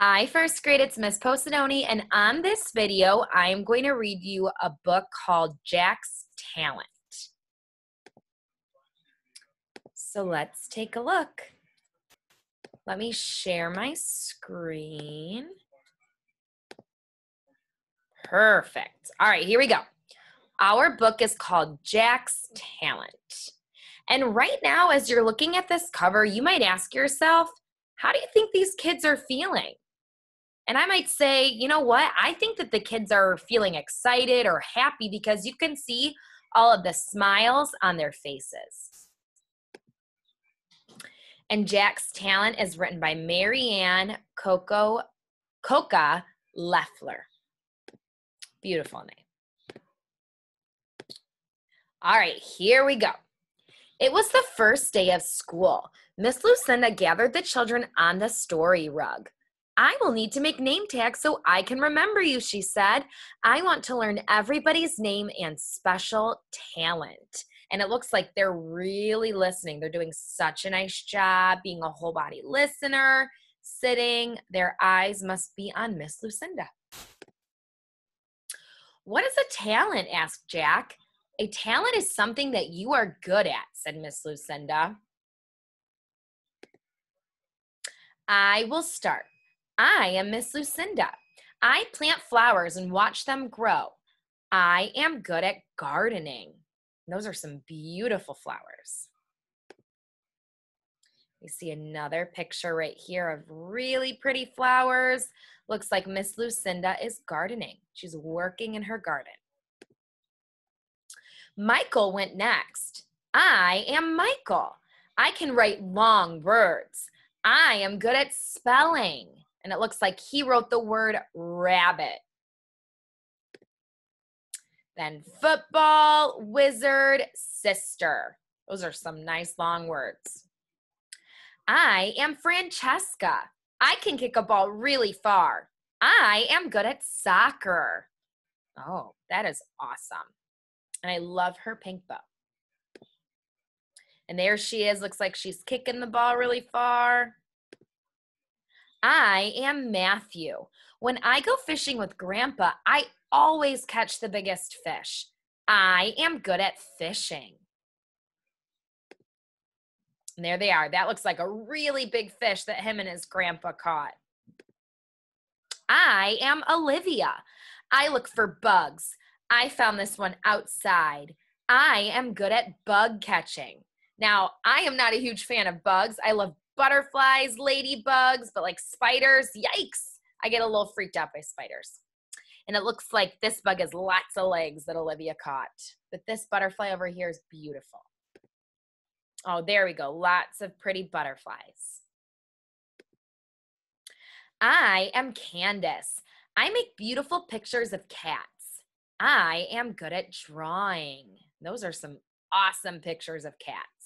Hi, first grade, it's Miss Possidoni, and on this video, I am going to read you a book called Jack's Talent. So let's take a look. Let me share my screen. Perfect. All right, here we go. Our book is called Jack's Talent. And right now, as you're looking at this cover, you might ask yourself, how do you think these kids are feeling? And I might say, you know what? I think that the kids are feeling excited or happy because you can see all of the smiles on their faces. And Jack's Talent is written by Maryann Coco Coca Leffler. Beautiful name. All right, here we go. It was the first day of school. Miss Lucinda gathered the children on the story rug. I will need to make name tags so I can remember you, she said. I want to learn everybody's name and special talent. And it looks like they're really listening. They're doing such a nice job being a whole body listener, sitting. Their eyes must be on Miss Lucinda. What is a talent? asked Jack. A talent is something that you are good at, said Miss Lucinda. I will start. I am Miss Lucinda. I plant flowers and watch them grow. I am good at gardening. Those are some beautiful flowers. We see another picture right here of really pretty flowers. Looks like Miss Lucinda is gardening. She's working in her garden. Michael went next. I am Michael. I can write long words. I am good at spelling and it looks like he wrote the word rabbit. Then football, wizard, sister. Those are some nice long words. I am Francesca. I can kick a ball really far. I am good at soccer. Oh, that is awesome. And I love her pink bow. And there she is. Looks like she's kicking the ball really far. I am Matthew. When I go fishing with Grandpa, I always catch the biggest fish. I am good at fishing. And there they are. That looks like a really big fish that him and his grandpa caught. I am Olivia. I look for bugs. I found this one outside. I am good at bug catching. Now, I am not a huge fan of bugs. I love butterflies, ladybugs, but like spiders, yikes. I get a little freaked out by spiders. And it looks like this bug has lots of legs that Olivia caught. But this butterfly over here is beautiful. Oh, there we go. Lots of pretty butterflies. I am Candace. I make beautiful pictures of cats. I am good at drawing. Those are some awesome pictures of cats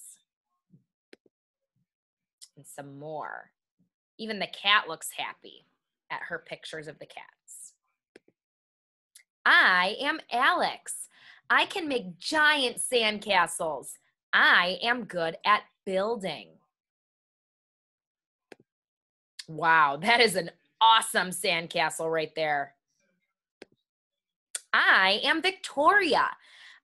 and some more. Even the cat looks happy at her pictures of the cats. I am Alex. I can make giant sandcastles. I am good at building. Wow, that is an awesome sandcastle right there. I am Victoria.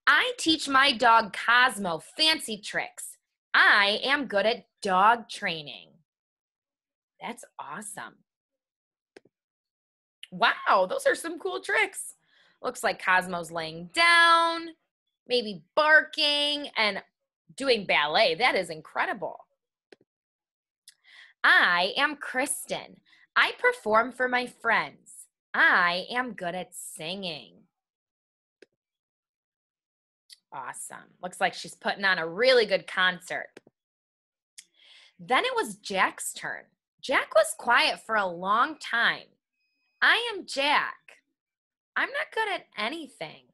I teach my dog Cosmo fancy tricks. I am good at dog training. That's awesome. Wow, those are some cool tricks. Looks like Cosmo's laying down, maybe barking and doing ballet. That is incredible. I am Kristen. I perform for my friends. I am good at singing. Awesome. Looks like she's putting on a really good concert. Then it was Jack's turn. Jack was quiet for a long time. I am Jack. I'm not good at anything.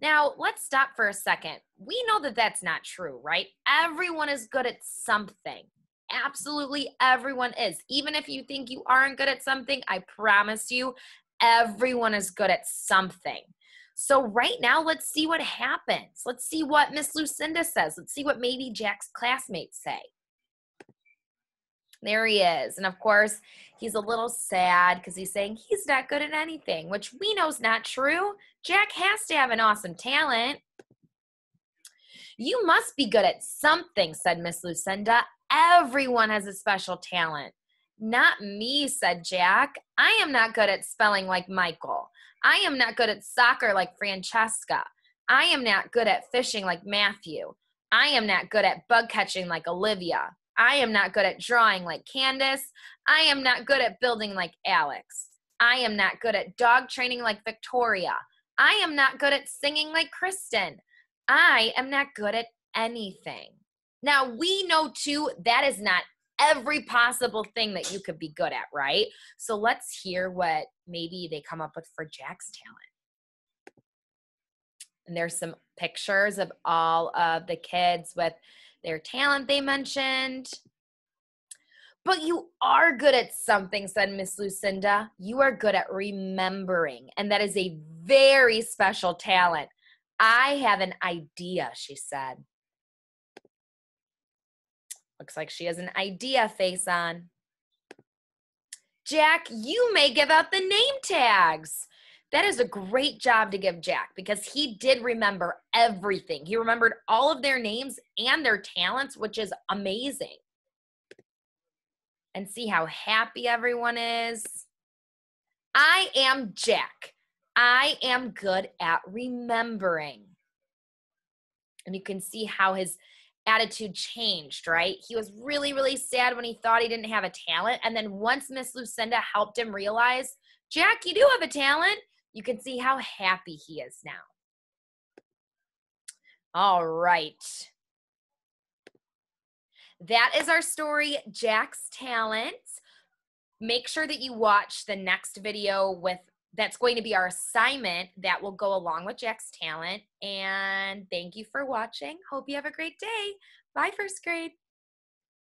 Now, let's stop for a second. We know that that's not true, right? Everyone is good at something. Absolutely everyone is. Even if you think you aren't good at something, I promise you, everyone is good at something. So, right now, let's see what happens. Let's see what Miss Lucinda says. Let's see what maybe Jack's classmates say. There he is. And of course, he's a little sad because he's saying he's not good at anything, which we know is not true. Jack has to have an awesome talent. You must be good at something, said Miss Lucinda. Everyone has a special talent. Not me, said Jack. I am not good at spelling like Michael. I am not good at soccer like Francesca. I am not good at fishing like Matthew. I am not good at bug catching like Olivia. I am not good at drawing like Candace. I am not good at building like Alex. I am not good at dog training like Victoria. I am not good at singing like Kristen. I am not good at anything. Now, we know too, that is not every possible thing that you could be good at, right? So let's hear what maybe they come up with for Jack's talent. And there's some pictures of all of the kids with their talent they mentioned. But you are good at something, said Miss Lucinda. You are good at remembering, and that is a very special talent. I have an idea, she said. Looks like she has an idea face on. Jack, you may give out the name tags. That is a great job to give Jack because he did remember everything. He remembered all of their names and their talents, which is amazing. And see how happy everyone is. I am Jack. I am good at remembering. And you can see how his attitude changed, right? He was really, really sad when he thought he didn't have a talent. And then once Miss Lucinda helped him realize, Jack, you do have a talent, you can see how happy he is now. All right. That is our story, Jack's Talents. Make sure that you watch the next video with that's going to be our assignment that will go along with Jack's talent. And thank you for watching. Hope you have a great day. Bye, first grade.